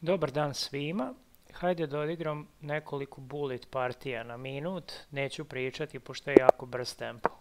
Dobar dan svima. Hajde da odigram nekoliko bullet partija na minut. Neću pričati pošto je jako brz tempo.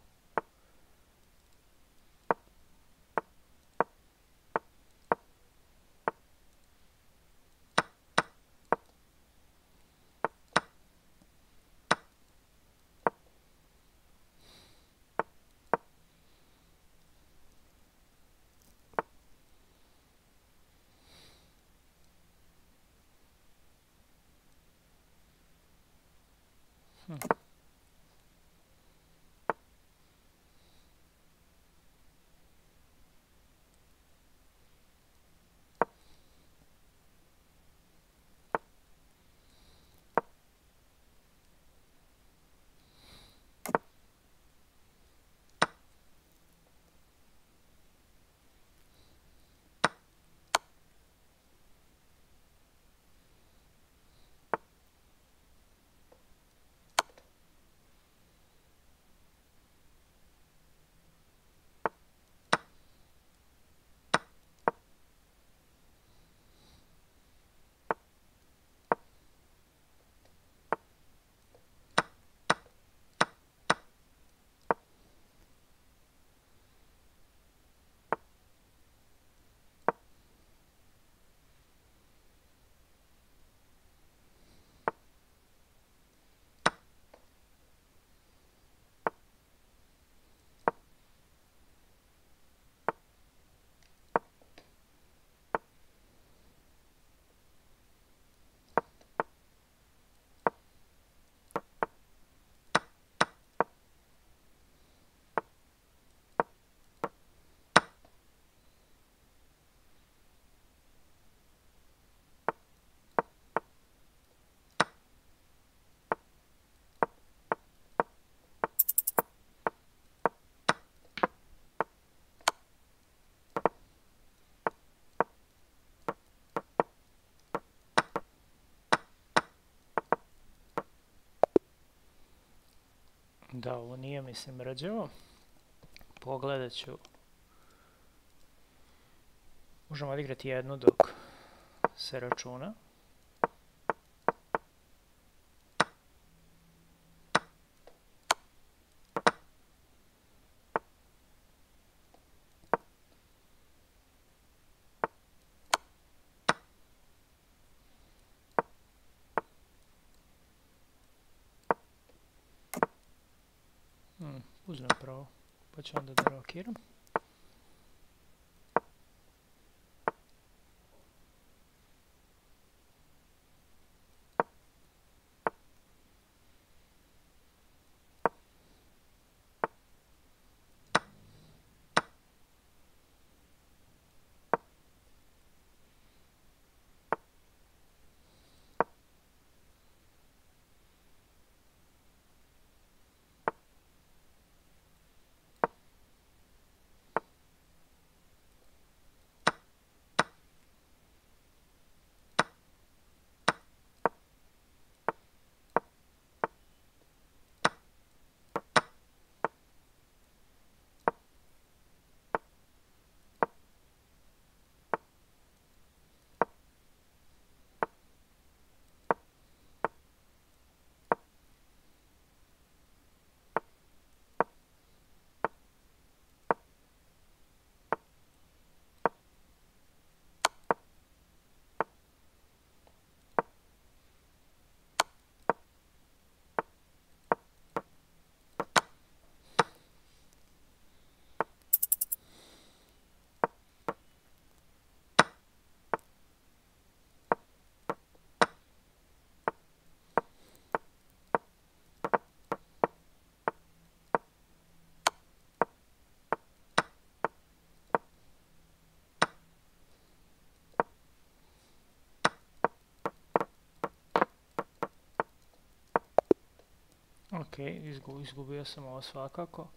Hmm. Da, ovo nije mislim rđavo. Pogledat ću. Možemo odigrati jednu dok se računa. Uzmem pravo, pa ću onda da rokiram. Ok, izgubio sam ovo svakako.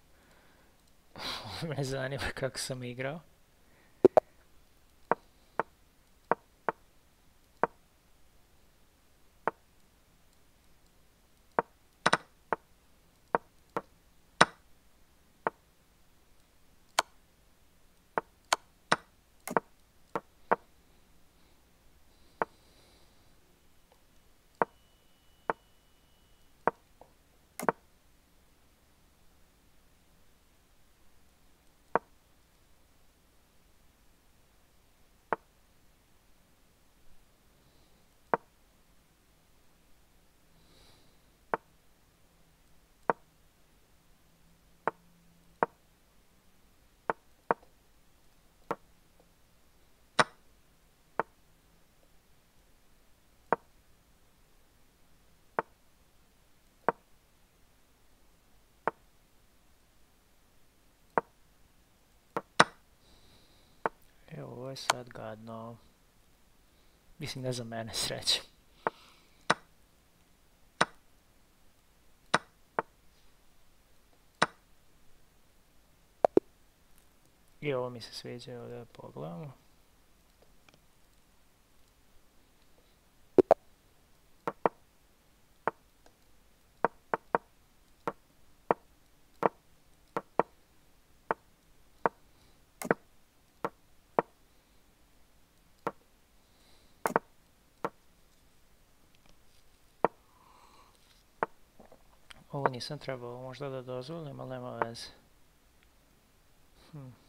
Me zanima kako sam igrao. Je sad gadno. Mislim, ne za mene, sreće. I ovo mi se sviđa, da pogledamo. Ovo nisam trebao možda da dozvolim, ali nema veze. Hm.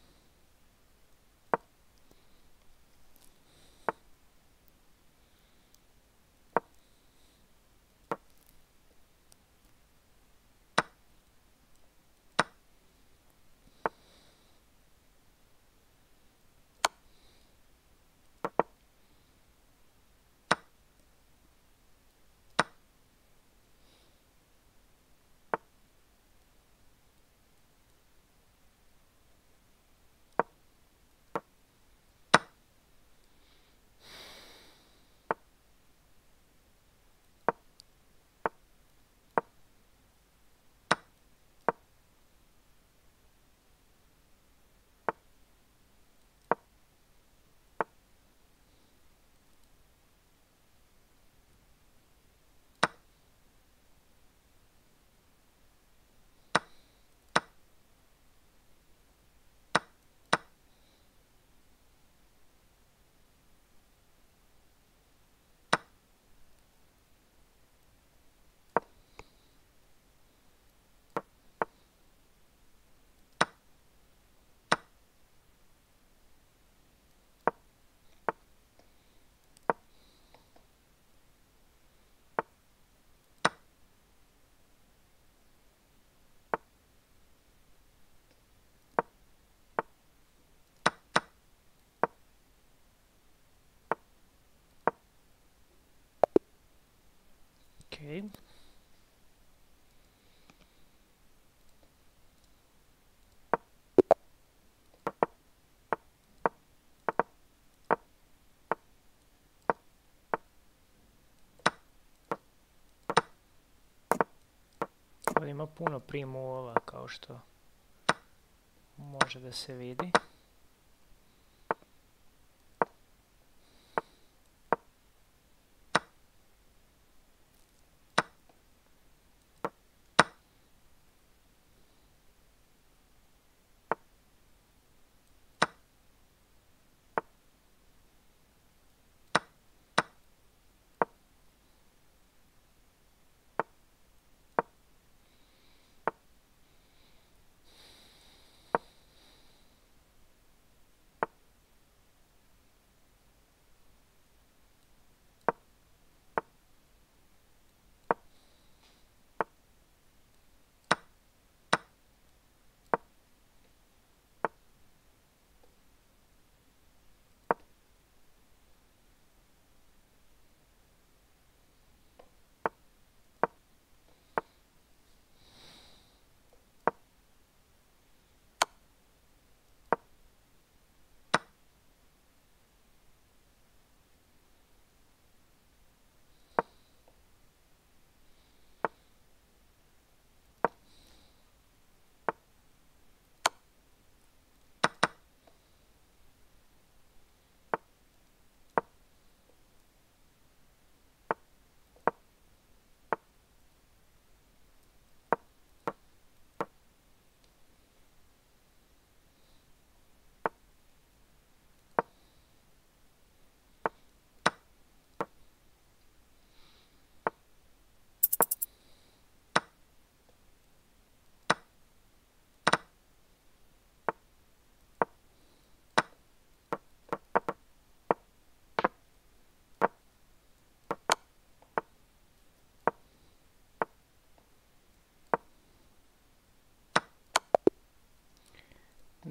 Ima puno primova kao što može da se vidi.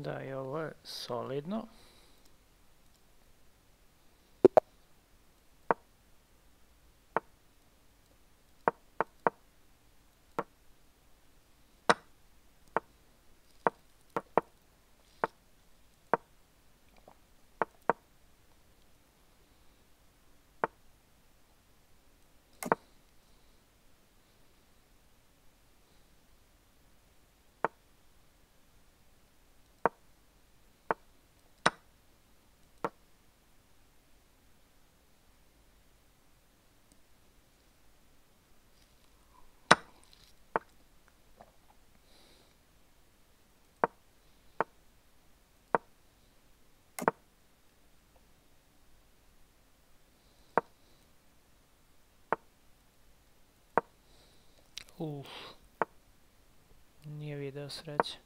Da, je solidno. Uf. Nije video sreće.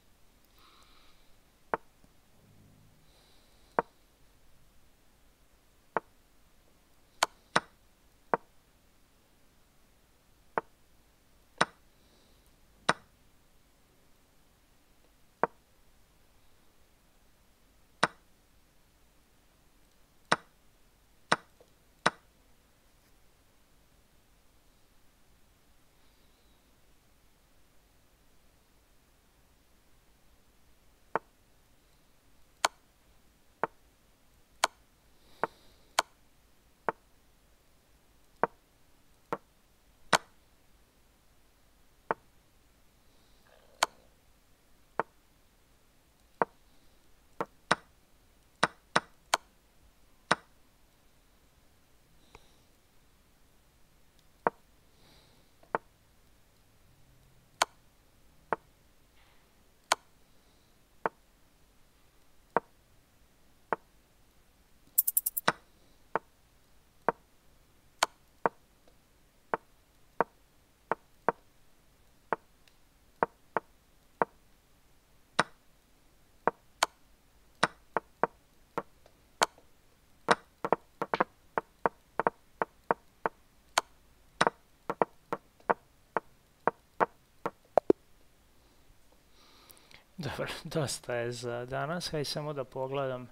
Dobro, dosta je za danas. Hajde samo da pogledam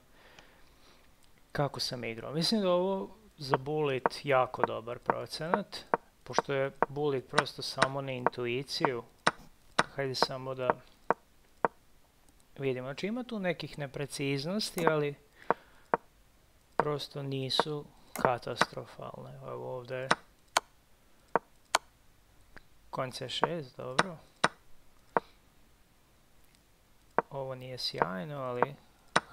kako sam igrao. Mislim da ovo za bullet jako dobar procenat. Pošto je bullet prosto samo na intuiciju. Hajde samo da vidimo. Znači ima tu nekih nepreciznosti, ali prosto nisu katastrofalne. Evo ovdje je konce 6, dobro. Ovo nije sjajno, ali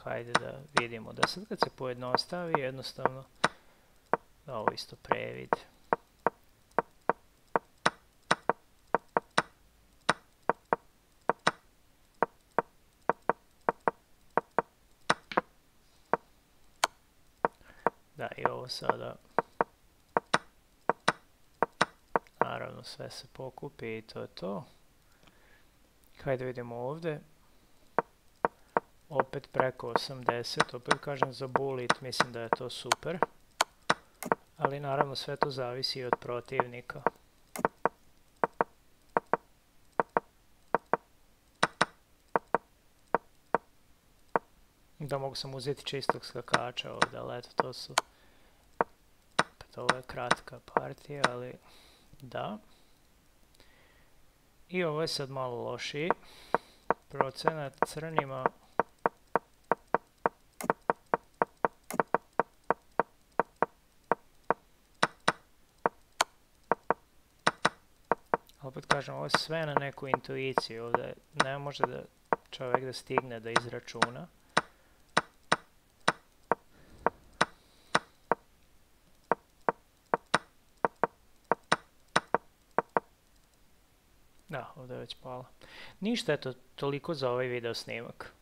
hajde da vidimo da sad kad se pojednostavi jednostavno da ovo isto previd. Da, i ovo sada naravno sve se pokupi i to je to. Hajde vidimo ovdje opet preko 80, opet kažem za bullet mislim da je to super. Ali naravno sve to zavisi od protivnika. Da mogu sam uzeti čistog skakača ovdje, ali eto to su... Opet ovo je kratka partija, ali da. I ovo je sad malo lošiji. Procenat crnima opet kažem, ovo je sve na neku intuiciju, ovdje ne može da čovjek da stigne da izračuna. Da, ovdje je već pala. Ništa, eto, toliko za ovaj video snimak.